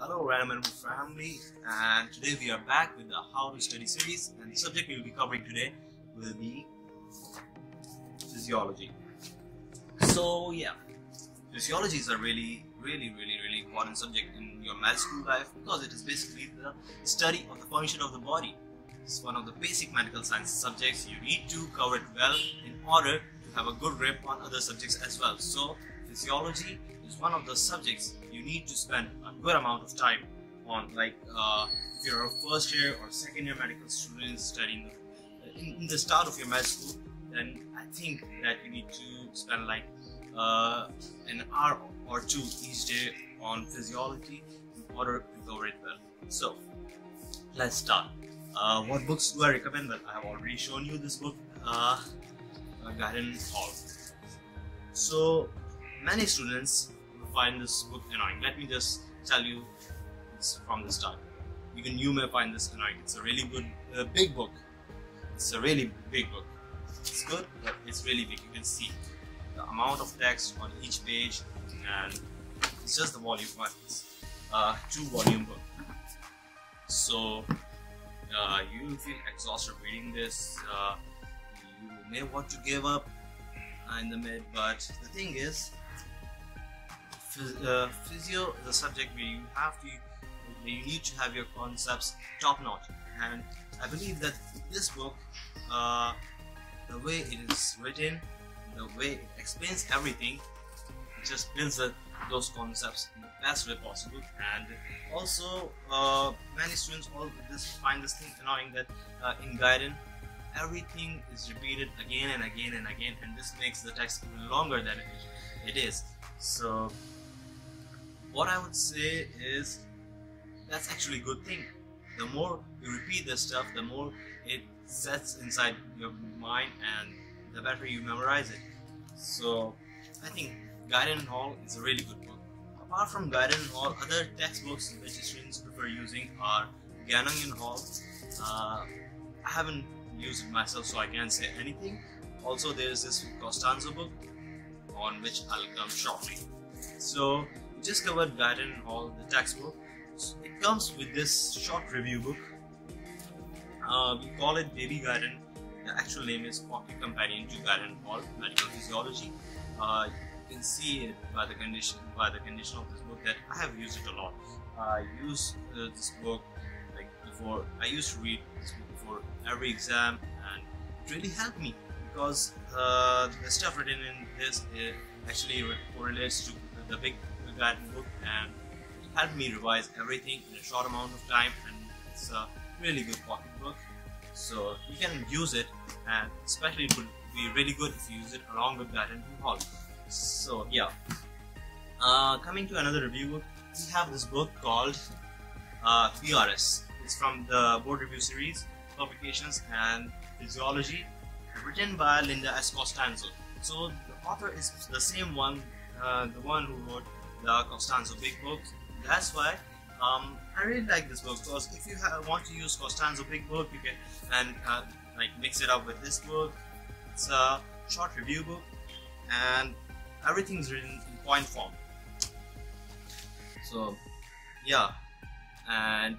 Hello Random and More family and today we are back with the How to Study series and the subject we will be covering today will be physiology. So yeah, physiology is a really really really really important subject in your med school life because it is basically the study of the function of the body. It's one of the basic medical science subjects you need to cover it well in order to have a good grip on other subjects as well. So physiology is one of the subjects you need to spend a good amount of time on like uh, if you're a first year or second year medical student studying in, in, the start of your med school then I think that you need to spend like uh, an hour or two each day on physiology in order to cover it well. So let's start. Uh, what books do I recommend? Well I have already shown you this book uh, Guyton Hall. So many students find this book annoying. Let me just tell you from the start. Even you may find this annoying. It's a really good, uh, big book. It's a really big book. It's good, but it's really big. You can see the amount of text on each page, and it's just the volume one. It's a two volume book. So uh, you feel exhausted reading this. Uh, you may want to give up in the mid, but the thing is, uh, physio is a subject where you have to you need to have your concepts top notch. And I believe that this book uh, the way it is written the way it explains everything just builds the, those concepts in the best way possible. And also uh, many students all this find this thing annoying that uh, in Guyton everything is repeated again and again and again and this makes the text even longer than it is. So what I would say is that's actually a good thing. The more you repeat this stuff, the more it sets inside your mind and the better you memorize it. So I think Guyton Hall is a really good book. Apart from Guyton Hall, other textbooks which students prefer using are Gyanangan Hall. Uh, I haven't used it myself so I can't say anything. Also there is this Costanzo book on which I'll come shortly. So just covered Guyton Hall, the textbook. It comes with this short review book. Uh, we call it Baby Guyton. The actual name is Pocket Companion to Guyton Hall, Medical Physiology. Uh, you can see it by the condition by the condition of this book that I have used it a lot. I use uh, this book like before. I used to read this book before every exam, and it really helped me because uh, the stuff written in this actually correlates to the big Guyton book and it helped me revise everything in a short amount of time and it's a really good pocket book so you can use it and especially it would be really good if you use it along with Guyton Hall. So yeah. Uh, coming to another review book we have this book called uh, BRS it's from the board review series publications and physiology written by Linda S. Costanzo. So the author is the same one uh, the one who wrote the Costanzo Big Book. That's why um, I really like this book because if you want to use Costanzo Big Book, you can and uh, like mix it up with this book. It's a short review book, and everything's written in point form. So, yeah, and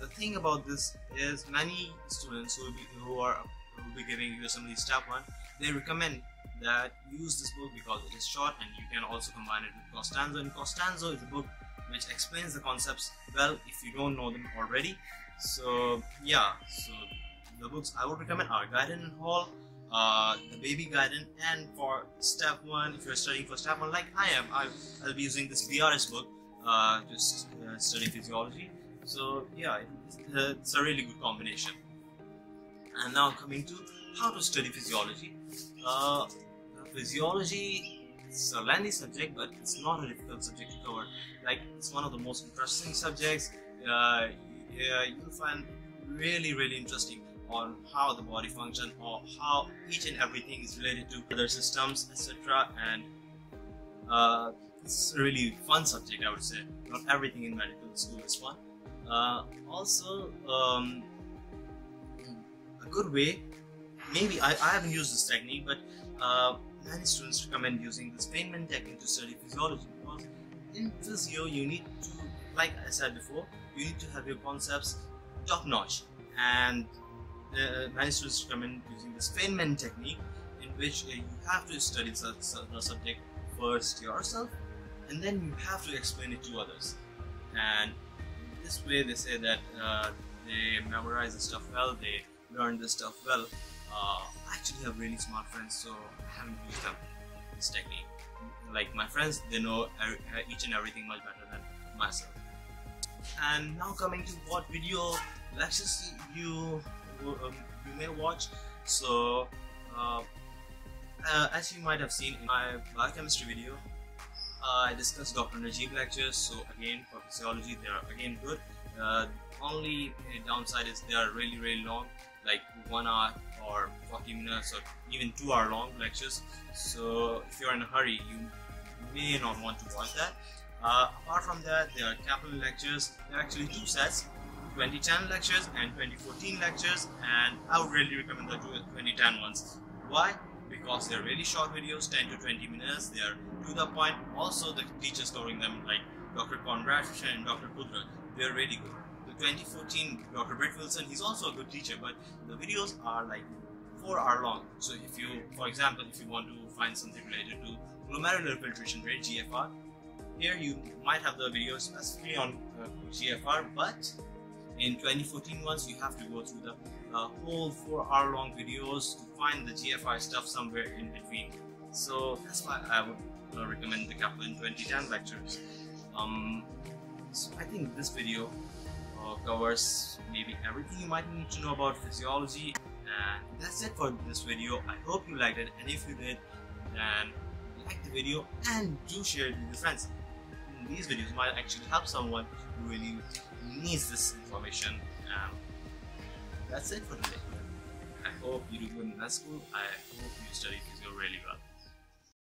the thing about this is many students who, be, who are who will be giving USMLE Step 1, they recommend that use this book because it is short and you can also combine it with Costanzo. And Costanzo is a book which explains the concepts well if you don't know them already. So yeah so the books I would recommend are Guyton Hall uh, the baby Guyton and for step one if you're studying for step one like I am I'll, I'll be using this BRS book uh, just uh, study physiology. So yeah it's, it's a really good combination. And now coming to how to study physiology. Uh, physiology it's a lengthy subject but it's not a difficult subject to cover. Like it's one of the most interesting subjects. Uh, yeah, you'll find really really interesting on how the body functions or how each and everything is related to other systems etc and uh, it's a really fun subject I would say. Not everything in medical school is fun. Uh, also um, a good way maybe I, I haven't used this technique but uh, many students recommend using this Feynman technique to study physiology because in physio you need to like I said before, you need to have your concepts top notch. And uh, many students recommend using this Feynman technique, in which uh, you have to study the subject first yourself, and then you have to explain it to others. And this way, they say that uh, they memorize the stuff well, they learn the stuff well. Uh, I actually have really smart friends, so I haven't used them this technique. Like my friends, they know each and everything much better than myself. And now coming to what video lectures you um, you may watch. So uh, uh, as you might have seen in my biochemistry video, uh, I discussed Dr. Najeeb lectures. So again, for physiology, they are again good. Uh, only downside is they are really really long, like one hour or 40 minutes or even two hour long lectures. So if you're in a hurry, you may not want to watch that. Uh, apart from that, there are Kaplan lectures. There are actually two sets. 2010 lectures and 2014 lectures and I would really recommend the 2010 ones. Why? Because they're really short videos, 10 to 20 minutes, they're to the point. Also the teachers covering them like Dr. Conrad and Dr. Kudra, they're really good. The 2014 Dr. Brett Wilson, he's also a good teacher, but the videos are like 4 hour long. So if you, for example, if you want to find something related to glomerular filtration rate, GFR, here you might have the video specifically on uh, GFR, but in 2014 ones you have to go through the uh, whole four hour long videos to find the GFR stuff somewhere in between. So that's why I would uh, recommend the Kaplan 2010 lectures. Um, so I think this video uh, covers maybe everything you might need to know about physiology and that's it for this video. I hope you liked it and if you did then like the video and do share it with your friends. These videos might actually help someone who really needs this information. That's it for today. I hope you do good in med school. I hope you study physio really well.